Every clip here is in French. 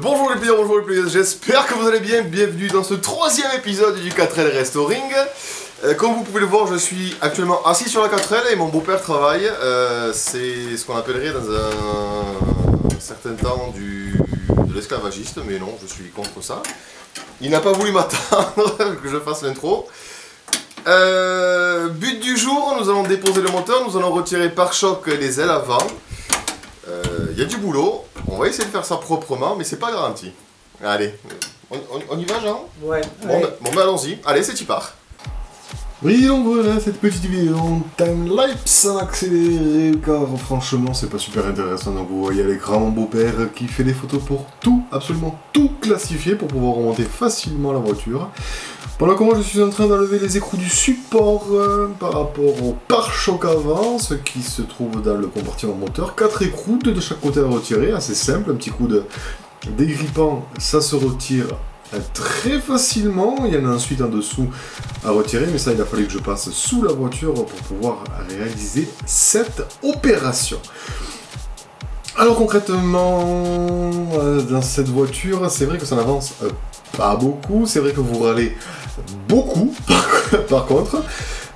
Bonjour les players, bonjour les players, j'espère que vous allez bien, bienvenue dans ce troisième épisode du 4L Restoring. Euh, comme vous pouvez le voir, je suis actuellement assis sur la 4L et mon beau-père travaille. Euh, c'est ce qu'on appellerait dans un certain temps de l'esclavagiste, mais non, je suis contre ça. Il n'a pas voulu m'attendre que je fasse l'intro. Euh, but du jour, nous allons déposer le moteur, nous allons retirer par choc les ailes avant. Il y a du boulot, on va essayer de faire ça proprement, mais c'est pas garanti. Allez, on, on- on y va Jean? Ouais. Bon, bah, bon, bah, allons-y, allez c'est y part. Oui, donc voilà, cette petite vidéo en time-lapse en accéléré, car franchement, c'est pas super intéressant. Donc vous voyez à l'écran mon beau-père qui fait des photos pour tout, absolument tout classifier pour pouvoir remonter facilement la voiture. Pendant que moi je suis en train d'enlever les écrous du support euh, par rapport au pare-choc avant, ce qui se trouve dans le compartiment moteur. Quatre écrous, de chaque côté à retirer, assez simple, un petit coup de dégrippant, ça se retire très facilement. Il y en a ensuite en dessous à retirer, mais ça il a fallu que je passe sous la voiture pour pouvoir réaliser cette opération. Alors concrètement, euh, dans cette voiture, c'est vrai que ça n'avance euh, pas beaucoup, c'est vrai que vous râlez beaucoup par, contre.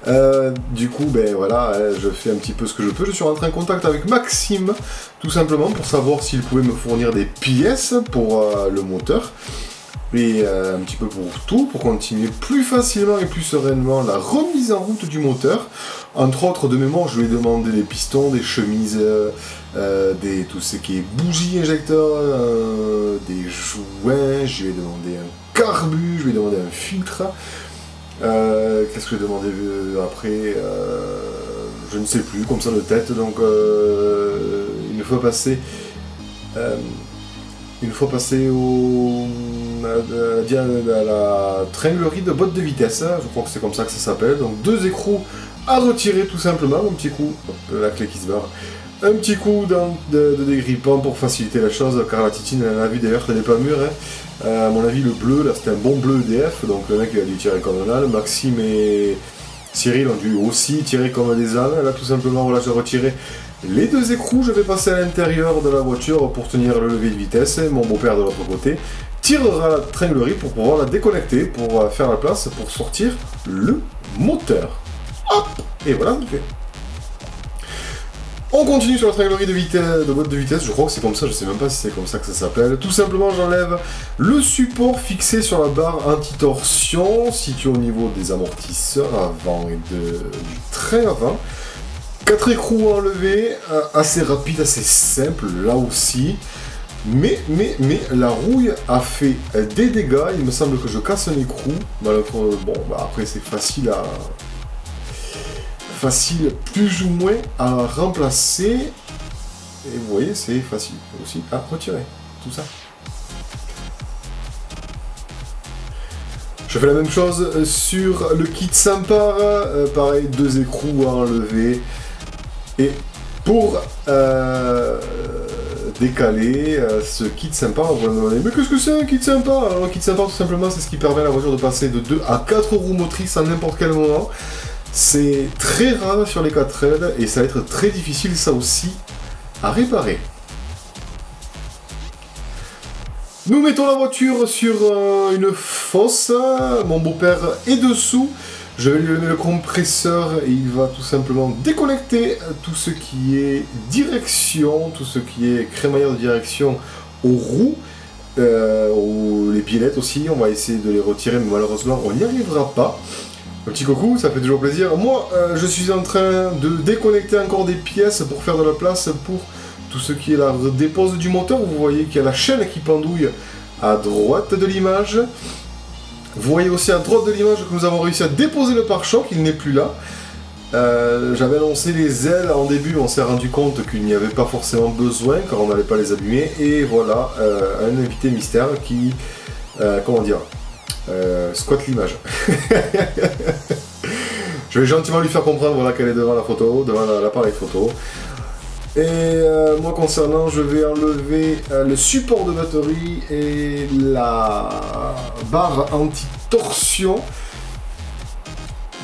Euh, du coup, ben voilà, je fais un petit peu ce que je peux. Je suis rentré en contact avec Maxime, tout simplement pour savoir s'il pouvait me fournir des pièces pour le moteur euh, un petit peu pour tout, pour continuer plus facilement et plus sereinement la remise en route du moteur. Entre autres, de mémoire, je lui ai demandé des pistons, des chemises, euh, euh, des, tout ce qui est bougies injecteurs, euh, des joints, je lui ai demandé un carbu, je lui ai demandé un filtre. Qu'est-ce que j'ai demandé après Je ne sais plus, comme ça de tête, donc euh, une fois passé... une fois passé au, à, la- tringlerie de boîte de vitesse, hein, je crois que c'est comme ça que ça s'appelle. Donc deux écrous à retirer tout simplement, un petit coup, la clé qui se barre, un petit coup de, dégrippant pour faciliter la chose, car la titine elle a vu d'ailleurs elle n'est pas mûre. hein. Euh, à mon avis le bleu, là c'était un bon bleu EDF, donc le mec il a dû tirer comme un âne. Maxime et Cyril ont dû aussi tirer comme des ânes. Là tout simplement voilà j'ai retiré les deux écrous, je vais passer à l'intérieur de la voiture pour tenir le levier de vitesse. Mon beau-père de l'autre côté tirera la tringlerie pour pouvoir la déconnecter, pour euh, faire la place, pour sortir le moteur. Hop Et voilà, c'est fait. On continue sur la tringlerie de, vitesse, de boîte de vitesse, je crois que c'est comme ça, je sais même pas si c'est comme ça que ça s'appelle. Tout simplement, j'enlève le support fixé sur la barre anti-torsion, situé au niveau des amortisseurs avant et du train avant. Quatre écrous enlevés, euh, assez rapide, assez simple là aussi. Mais, mais, mais, la rouille a fait euh, des dégâts. Il me semble que je casse un écrou. Bon, bah après c'est facile à... Facile plus ou moins à remplacer. Et vous voyez, c'est facile aussi à retirer. Tout ça. Je fais la même chose euh, sur le kit sympa. euh, pareil, deux écrous à enlever. Et pour euh, décaler euh, ce kit sympa, on va demander Mais qu'est-ce que c'est un kit sympa Alors, un kit sympa, tout simplement, c'est ce qui permet à la voiture de passer de 2 à 4 roues motrices à n'importe quel moment. C'est très rare sur les 4L et ça va être très difficile, ça aussi, à réparer. Nous mettons la voiture sur euh, une fosse. Mon beau-père est dessous. Je vais lui donner le compresseur et il va tout simplement déconnecter tout ce qui est direction, tout ce qui est crémaillère de direction aux roues, euh, les pilettes aussi. On va essayer de les retirer, mais malheureusement on n'y arrivera pas. Un petit coucou, ça fait toujours plaisir. Moi, euh, je suis en train de déconnecter encore des pièces pour faire de la place pour tout ce qui est la dépose du moteur. Vous voyez qu'il y a la chaîne qui pendouille à droite de l'image. Vous voyez aussi à droite de l'image que nous avons réussi à déposer le pare-choc, il n'est plus là. Euh, J'avais annoncé les ailes en début, on s'est rendu compte qu'il n'y avait pas forcément besoin car on n'allait pas les abîmer. Et voilà, euh, un invité mystère qui, euh, comment dire, squatte l'image. Je vais gentiment lui faire comprendre voilà, qu'elle est devant la photo, devant la- l'appareil photo. Et moi concernant, je vais enlever le support de batterie et la barre anti-torsion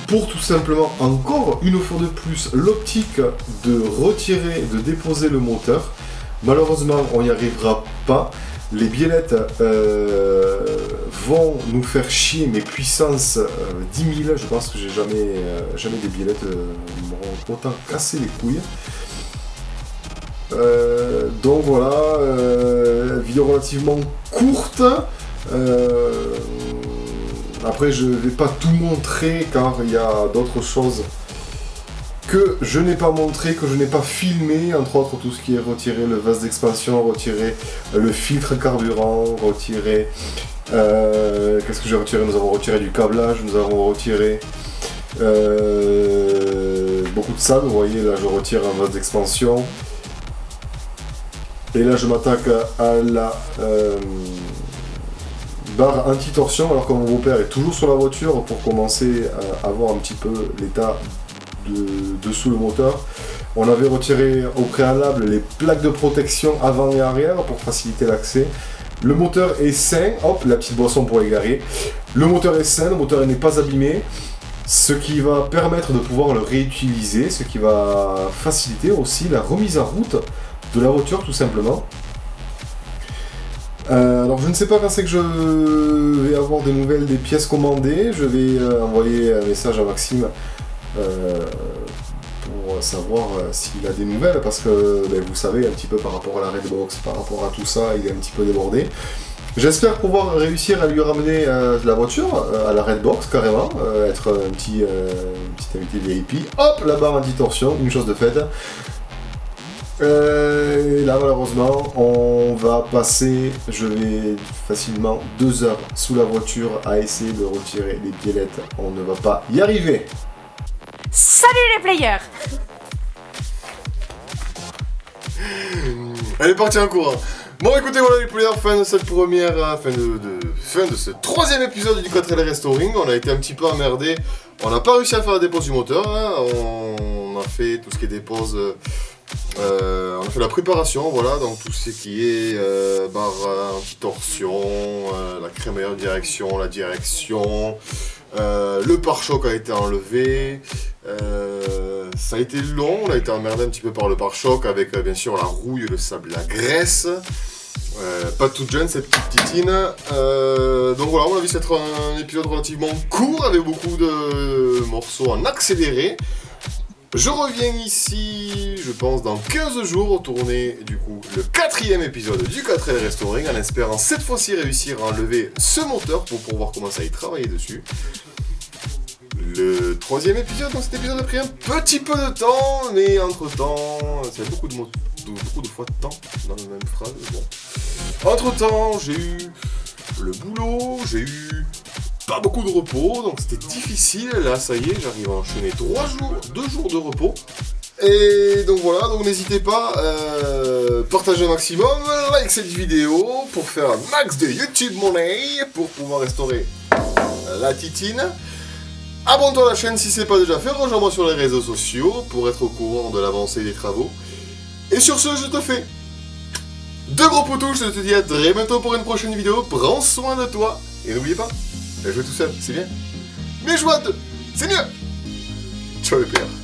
pour tout simplement encore une fois de plus l'optique de retirer, de déposer le moteur. Malheureusement, on n'y arrivera pas. Les biellettes euh, vont nous faire chier, mes puissances 10 000. Je pense que j'ai jamais, jamais des biellettes m'ont autant cassé les couilles. donc voilà, vidéo relativement courte. Après, je vais pas tout montrer car il y a d'autres choses que je n'ai pas montré, que je n'ai pas filmé, entre autres tout ce qui est retirer le vase d'expansion, retirer le filtre carburant, retirer... Euh, qu'est-ce que j'ai retiré? Nous avons retiré du câblage, nous avons retiré euh, beaucoup de sable, vous voyez là je retire un vase d'expansion. Et là je m'attaque à la euh, barre anti-torsion alors que mon beau-père est toujours sur la voiture pour commencer à voir un petit peu l'état dessous le moteur. On avait retiré au préalable les plaques de protection avant et arrière pour faciliter l'accès. Le moteur est sain, hop, la petite boisson pour égarer. Le moteur est sain, le moteur n'est pas abîmé, ce qui va permettre de pouvoir le réutiliser, ce qui va faciliter aussi la remise en route de la voiture tout simplement. Euh, alors je ne sais pas quand c'est que je vais avoir des nouvelles des pièces commandées, je vais euh, envoyer un message à Maxime euh, pour savoir s'il a des nouvelles, parce que ben, vous savez, un petit peu par rapport à la Redbox, par rapport à tout ça, il est un petit peu débordé. J'espère pouvoir réussir à lui ramener la voiture à la Redbox carrément, être un petit, petit invité VIP. Hop, la barre anti-torsion, une chose de faite. Et là malheureusement on va passer, je vais facilement deux heures sous la voiture à essayer de retirer les piélettes. On ne va pas y arriver. Salut les players Elle est partie en courant. Bon écoutez voilà les players, fin de cette première, euh, fin de, fin de ce troisième épisode du 4L Restoring. On a été un petit peu emmerdé. On n'a pas réussi à faire la dépose du moteur. Hein. On, a fait tout ce qui est dépose. Euh, on a fait la préparation, voilà, donc tout ce qui est euh, barre anti-torsion, la crémaillère direction, la direction, le pare-choc a été enlevé, euh, ça a été long, on a été emmerdé un petit peu par le pare-choc avec euh, bien sûr la rouille, le sable, la graisse. Euh, pas toute jeune cette petite titine. donc voilà, on a vu être un épisode relativement court avec beaucoup de morceaux en accéléré. Je reviens ici, je pense, dans 15 jours, tourner du coup le quatrième épisode du 4L Restoring en espérant cette fois-ci réussir à enlever ce moteur pour pouvoir commencer à y travailler dessus le troisième épisode. Dans cet épisode a pris un petit peu de temps, mais entre temps, c'est beaucoup de, mots, beaucoup de fois de temps dans la même phrase. Bon. Entre temps, j'ai eu le boulot, j'ai eu pas beaucoup de repos, donc c'était difficile. Là, ça y est, j'arrive à enchaîner trois jours, deux jours de repos. Et donc voilà, donc n'hésitez pas, euh, partagez un maximum, like cette vidéo pour faire un max de YouTube money pour pouvoir restaurer la titine. Abonne-toi à la chaîne si c'est pas déjà fait, rejoins-moi sur les réseaux sociaux pour être au courant de l'avancée des travaux. Et sur ce, je te fais deux gros poutous, je te dis à très bientôt pour une prochaine vidéo, prends soin de toi, et n'oublie pas, jouer tout seul, c'est bien, mais jouer à deux, c'est mieux. Ciao les pères